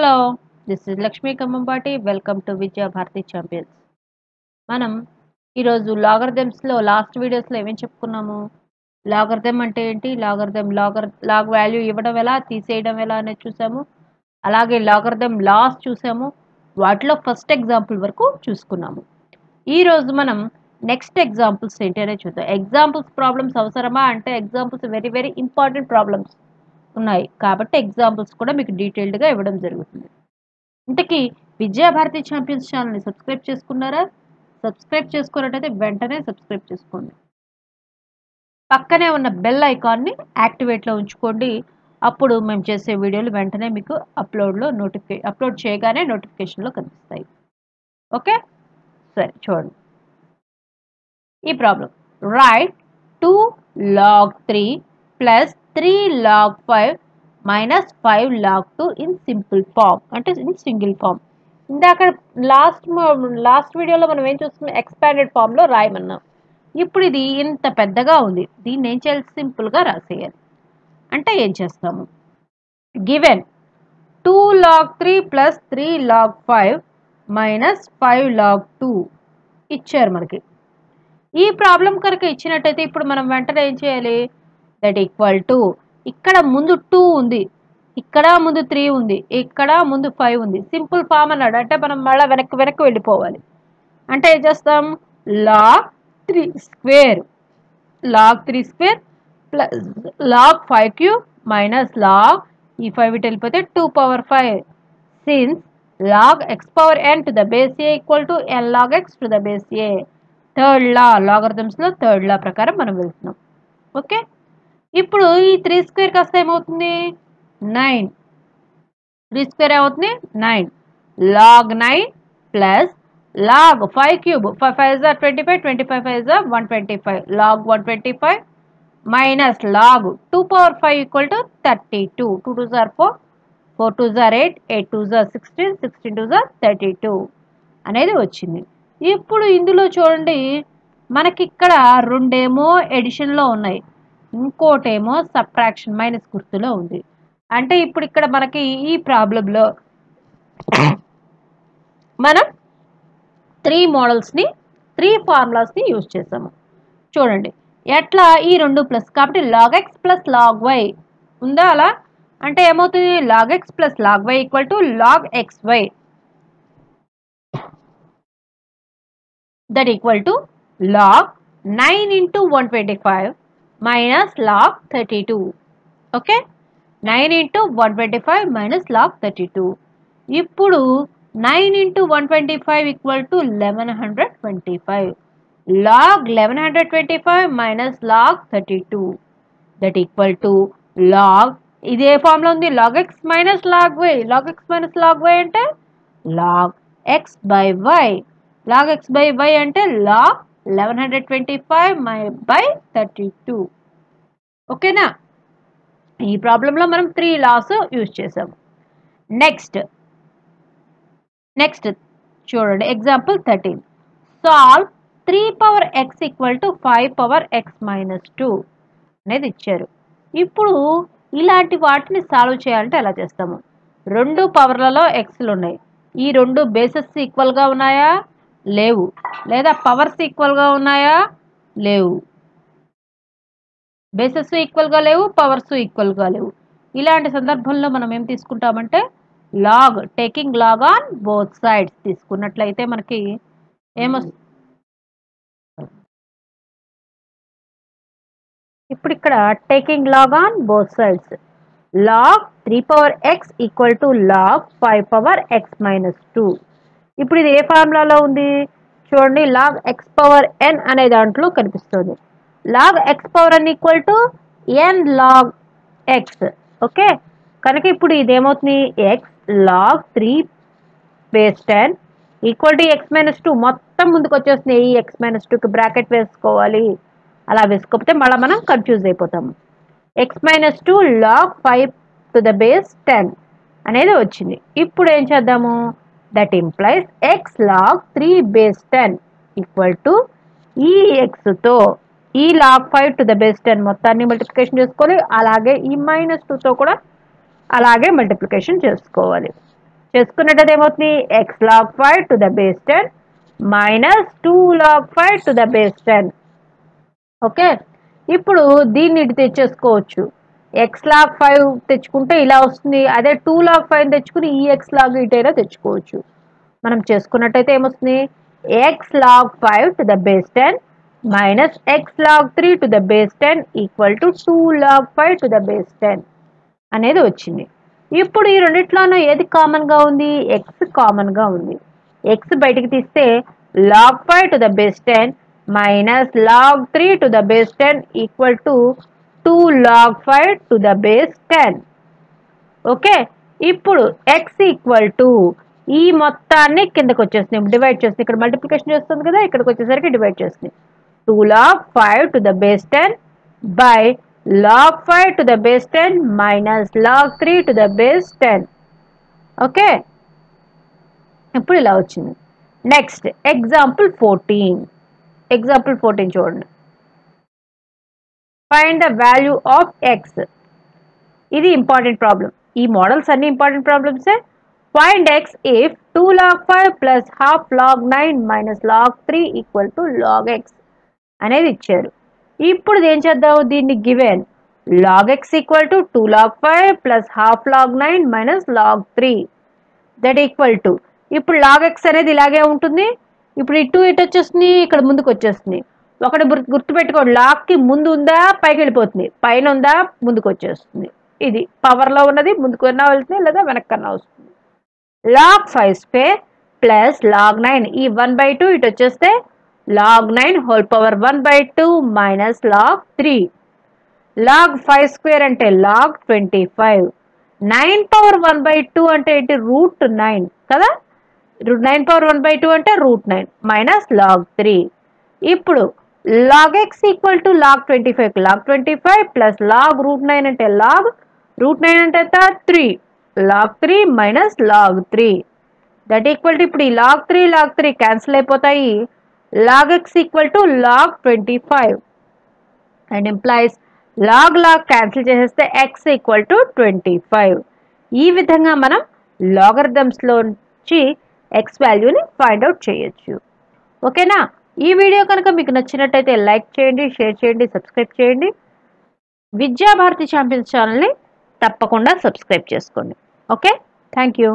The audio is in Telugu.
Hello this is Lakshmi Kammampati welcome to Vidya Bharati champions మనం ఈరోజు లాగర్దెమ్స్లో లాస్ట్ వీడియోస్లో ఏమేమి చెప్పుకున్నాము? లాగర్దెమ్ అంటే ఏంటి? లాగర్దెమ్ లాగర్ లాగ్ వాల్యూ ఇవ్వడం ఎలా? తీసేయడం ఎలా అనేది చూసాము. అలాగే లాగర్దెమ్ లాస్ చూసాము. వాటిలో ఫస్ట్ ఎగ్జాంపుల్ వరకు చూసుకున్నాము. ఈరోజు మనం నెక్స్ట్ ఎగ్జాంపుల్స్ ఏంటి అనేది చూద్దాం. ఎగ్జాంపుల్స్ ప్రాబ్లమ్స్ అవసరమా? అంటే examples very very important problems ఉన్నాయి. కాబట్టి ఎగ్జాంపుల్స్ కూడా మీకు డీటెయిల్డ్గా ఇవ్వడం జరుగుతుంది. ఇంతకీ విద్యాభారతి ఛాంపియన్స్ ఛానల్ని సబ్స్క్రైబ్ చేసుకున్నారా? సబ్స్క్రైబ్ చేసుకున్నట్టయితే వెంటనే సబ్స్క్రైబ్ చేసుకోండి. పక్కనే ఉన్న బెల్ ఐకాన్ని యాక్టివేట్లో ఉంచుకోండి. అప్పుడు మేము చేసే వీడియోలు వెంటనే మీకు అప్లోడ్లో నోటిఫికే అప్లోడ్ చేయగానే నోటిఫికేషన్లో కనిపిస్తాయి. ఓకే? సరే చూడండి. ఈ problem. Write two log three plus three log five minus five log two in simple form అంటే ఇన్ సింగిల్ ఫామ్ ఇందాక లాస్ట్ లాస్ట్ వీడియోలో మనం ఏం చూస్తున్నాం? ఎక్స్పాండెడ్ ఫామ్లో రాయమన్నాం. ఇప్పుడు ఇది ఇంత పెద్దగా ఉంది. దీన్ని ఏం చేయాలి? సింపుల్గా రాసేయాలి. అంటే ఏం చేస్తాము? Given two log three plus three log five minus five log two ఇచ్చారు మనకి. ఈ ప్రాబ్లం కనుక ఇచ్చినట్టయితే ఇప్పుడు మనం వెంటనే ఏం చేయాలి? దట్ ఈక్వల్ టు ఇక్కడ ముందు టూ ఉంది. ఇక్కడ ముందు త్రీ ఉంది. ఇక్కడ ముందు ఫైవ్ ఉంది. సింపుల్ ఫామ్ అన్నాడు. అంటే మనం మళ్ళీ వెనక్కి వెనక్కి వెళ్ళిపోవాలి. అంటే ఏం చేస్తాం? Log three square log three square plus log five cube minus log ఈ ఫైవ్ ఇటు వెళ్ళిపోతే two power five since log x power n to the base a equal to n log x to the base a third లా లాగర్థమ్స్లో థర్డ్ లా ప్రకారం మనం వెళ్తున్నాం. ఓకే ఇప్పుడు ఈ త్రీ స్క్వేర్ కాస్త ఏమవుతుంది? నైన్. త్రీ స్క్వేర్ ఏమవుతుంది? Nine. Log nine plus log five cube. Five five జా twenty five twenty five five జా one twenty five. Log one twenty five minus log two power five equal to thirty two. Two two jar four. Four two జార్ ఎయిట్. ఎయిట్ టూ జార్ సిక్స్టీన్. సిక్స్టీన్ టూ జార్ థర్టీ టూ అనేది వచ్చింది. ఇప్పుడు ఇందులో చూడండి. మనకి ఇక్కడ రెండేమో ఎడిషన్లో ఉన్నాయి. ఇంకోటేమో సబ్ట్రాక్షన్ మైనస్ గుర్తులో ఉంది. అంటే ఇప్పుడు ఇక్కడ మనకి ఈ ప్రాబ్లంలో మనం త్రీ మోడల్స్ని త్రీ ఫార్ములాస్ని యూజ్ చేసాము. చూడండి ఎట్లా ఈ రెండు ప్లస్ కాబట్టి log x plus log y ఉందా అలా? అంటే ఏమవుతుంది? Log x plus log y equal to log x y that equal to log nine into one twenty five minus log thirty two okay nine into one twenty five minus log thirty two ఇప్పుడు nine into one twenty five equal to eleven hundred twenty five log eleven hundred twenty five minus log thirty two that equal to log ఇది ఏ ఫామ్లో ఉంది. Log x minus log y log x minus log y అంటే log x by y log x by y అంటే log eleven hundred twenty five my by thirty two ఓకేనా ఈ ప్రాబ్లంలో మనం త్రీ లాస్ యూజ్ చేసాము నెక్స్ట్ నెక్స్ట్ చూడండి example thirteen solve three power x equal to five power x minus two అనేది ఇచ్చారు. ఇప్పుడు ఇలాంటి వాటిని సాల్వ్ చేయాలంటే ఎలా చేస్తాము? రెండు పవర్లలో ఎక్స్లు ఉన్నాయి. ఈ రెండు బేసెస్ ఈక్వల్గా ఉన్నాయా? లేవు. లేదా పవర్స్ ఈక్వల్గా ఉన్నాయా? లేవు. బేసెస్ ఈక్వల్గా లేవు పవర్స్ ఈక్వల్గా లేవు. ఇలాంటి సందర్భంలో మనం ఏం తీసుకుంటామంటే log taking log on both sides తీసుకున్నట్లయితే మనకి ఏమొస్తుంది ఇప్పుడు ఇక్కడ taking log on both sides log three power x equal to log five power x minus two ఇప్పుడు ఇది ఏ ఫార్ములాలో ఉంది? చూడండి లాగ్ ఎక్స్ పవర్ ఎన్ అనే దాంట్లో కనిపిస్తుంది. Log x power n equal to n log x okay? కనుక ఇప్పుడు ఇది ఏమవుతుంది x log three base ten equal to x minus two మొత్తం ముందుకు వచ్చేస్తుంది. ఈ ఎక్స్ మైనస్ టూకి బ్రాకెట్ వేసుకోవాలి. అలా వేసుకోకపోతే మళ్ళీ మనం కన్ఫ్యూజ్ అయిపోతాము x minus two log five to the base ten అనేది వచ్చింది. ఇప్పుడు ఏం చేద్దాము? That implies x log three base ten equal to ఈ ఎక్స్తో ఈ log five to the base ten మొత్తాన్ని మల్టిప్లికేషన్ చేసుకోవాలి. అలాగే ఈ మైనస్ టూతో కూడా అలాగే మల్టిప్లికేషన్ చేసుకోవాలి. చేసుకున్నట్టయితే ఏమవుతుంది? X log five to the base ten minus two log five to the base ten okay ఇప్పుడు దీన్ని ఇటు తెచ్చేసుకోవచ్చు. ఎక్స్ లాగ్ ఫైవ్ తెచ్చుకుంటే ఇలా వస్తుంది. అదే టూ లాగ్ ఫైవ్ తెచ్చుకుని ఈ ఎక్స్ లాగ్ ఇటైనా తెచ్చుకోవచ్చు. మనం చేసుకున్నట్టయితే ఏమొస్తుంది? X log five to the base ten minus x log three to the base ten equal to two log five to the base ten అనేది వచ్చింది. ఇప్పుడు ఈ రెండిట్లోనూ ఏది కామన్గా ఉంది? ఎక్స్ కామన్గా ఉంది. ఎక్స్ బయటికి తీస్తే log five to the base ten minus log three to the base ten equal to two log five to the base ten okay ఇప్పుడు ఎక్స్ ఈక్వల్ టు ఈ మొత్తాన్ని కిందకు వచ్చేస్తుంది. డివైడ్ చేస్తుంది. ఇక్కడ మల్టిప్లికేషన్ చేస్తుంది కదా ఇక్కడికి వచ్చేసరికి డివైడ్ చేస్తుంది. Two log five to the base ten by log five to the base ten minus log three to the base ten okay ఇప్పుడు ఇలా వచ్చింది. Next example fourteen example fourteen చూడండి. Find the value of x ఇది ఇంపార్టెంట్ ప్రాబ్లం ఈ మోడల్స్ అన్ని important ప్రాబ్లమ్సే find x if two log five plus half log nine minus log three equal to log x అనేది ఇచ్చారు. ఇప్పుడు ఏం చేద్దాము దీన్ని given log x equal to two log five plus half log nine minus log three that equal to ఇప్పుడు లాగ్ ఎక్స్ అనేది ఇలాగే ఉంటుంది. ఇప్పుడు ఇటు ఇటు వచ్చేస్తుంది ఇక్కడ ముందుకు వచ్చేస్తుంది ఒకటి గుర్తు గుర్తుపెట్టుకోండి లాక్కి ముందు ఉందా పైకి వెళ్ళిపోతుంది పైన ఉందా ముందుకు వచ్చేస్తుంది ఇది పవర్లో ఉన్నది ముందుకు కన్నా వెళ్తుంది లేదా వెనక్కన్నా వస్తుంది. Log five square plus log nine. ఈ వన్ బై టూ ఇటు వచ్చేస్తే log nine whole power one by two minus log three. Log five square అంటే log twenty five. Nine power one by two అంటే ఏంటి? రూట్ నైన్ కదా? Nine power one by two అంటే root nine minus log three. ఇప్పుడు log x equal to log twenty five log twenty five plus log root nine అంటే లాగ్ రూట్ నైన్ అంటే ఎంత? Three log three minus log three that equal to ఇప్పుడు ఈ log three log three cancel అయిపోతాయి. Log x equal to log twenty five and implies log log cancel చేసేస్తే x equal to twenty five ఈ విధంగా మనం లాగర్థమ్స్లోంచి ఎక్స్ వాల్యూని ఫైండ్ అవుట్ చేయొచ్చు. ఓకేనా ఈ వీడియో కనుక మీకు నచ్చినట్టయితే లైక్ చేయండి షేర్ చేయండి సబ్స్క్రైబ్ చేయండి. విద్యాభారతి ఛాంపియన్స్ ఛానల్ని తప్పకుండా సబ్స్క్రైబ్ చేసుకోండి. ఓకే? Thank you